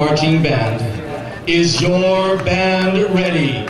marching band. Is your band ready?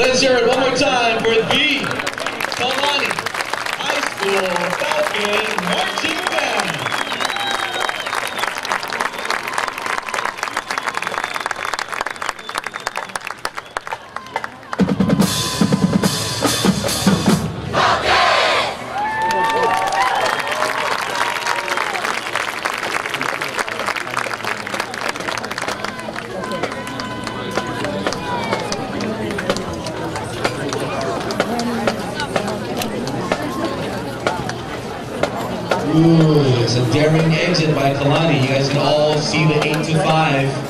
Let's hear it one more time for the Kalani High School Falcon it's a daring exit by Kalani. You guys can all see the 8 to 5.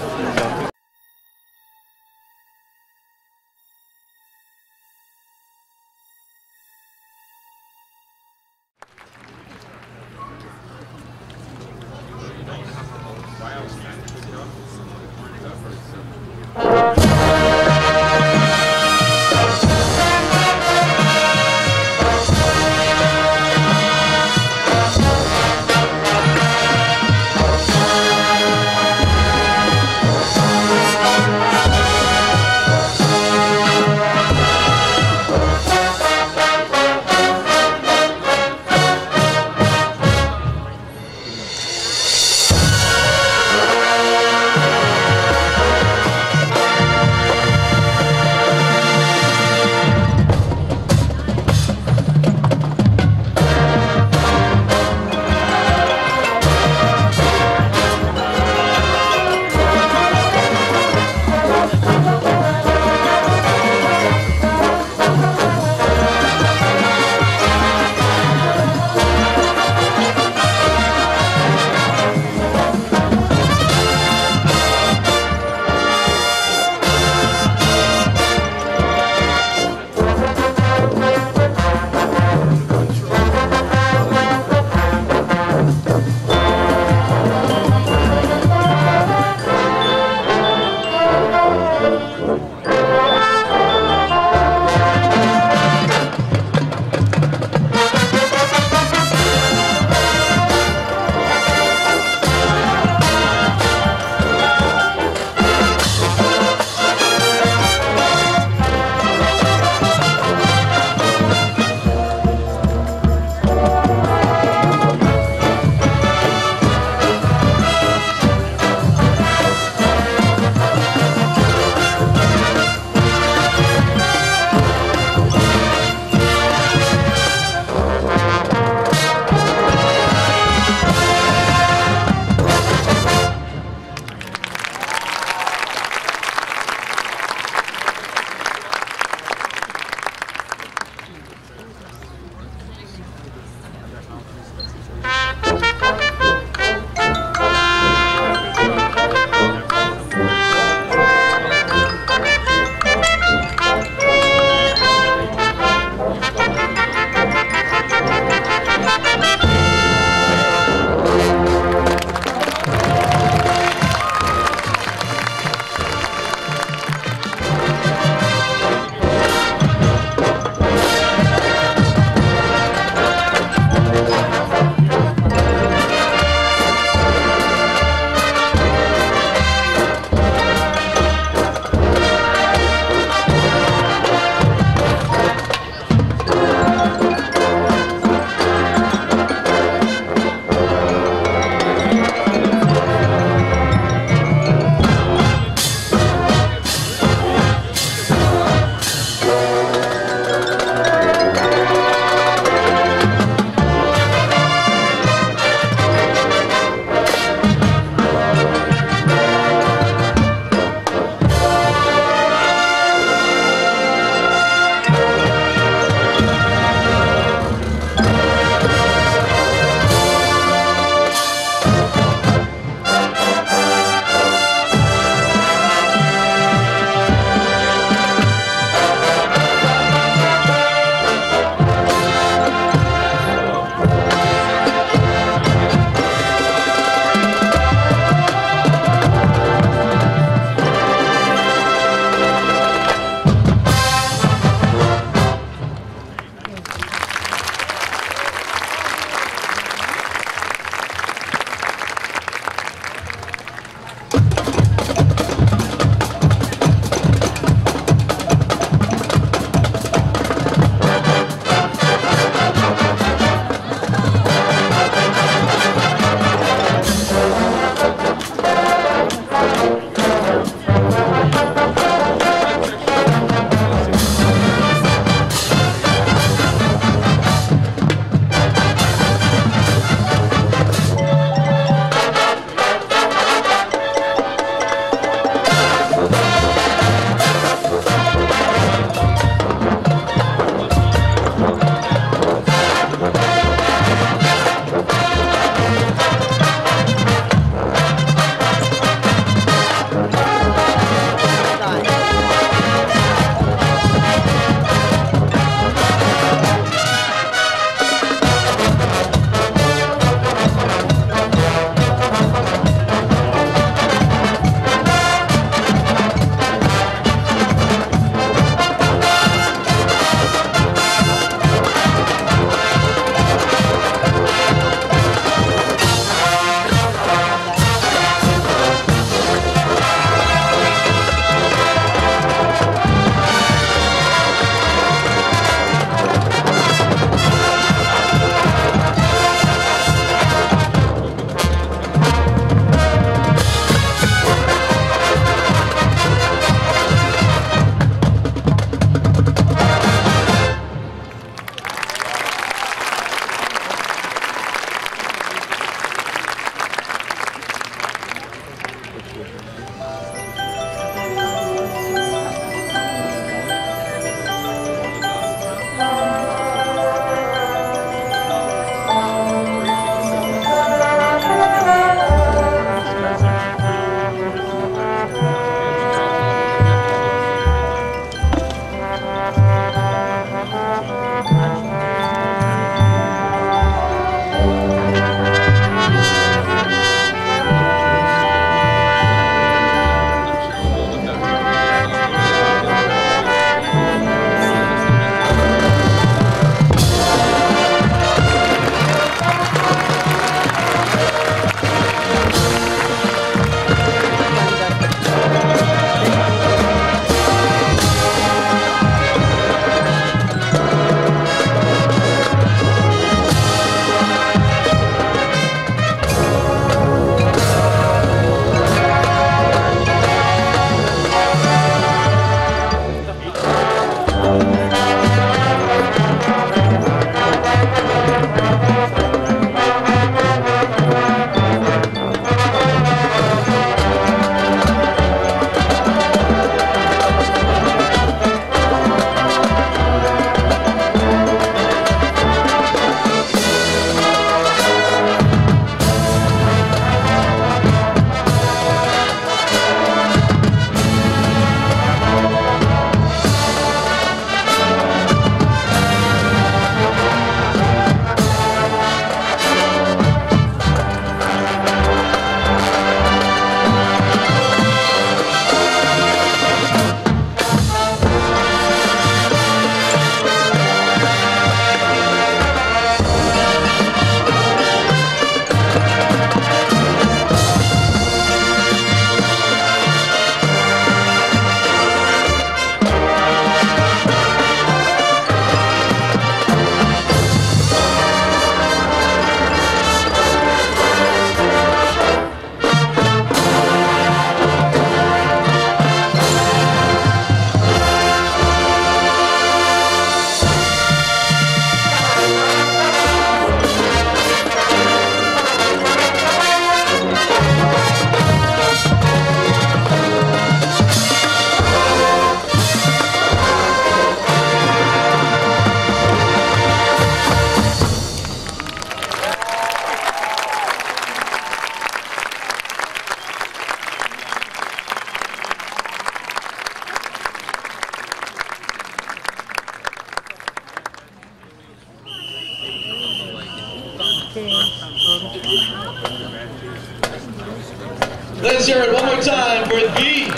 Let's hear it one more time for the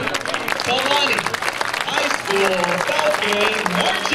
Kalani High School Falcon